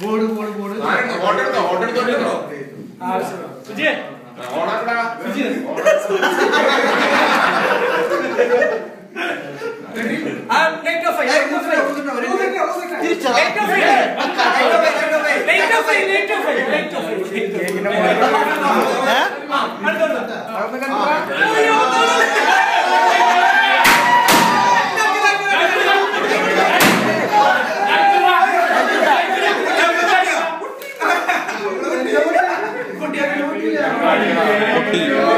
போடு போடு போடு. ஆர்டர் தான் ஆர்டர் தான் சுஜி ஓடடா சுஜி அடுத்த Okay.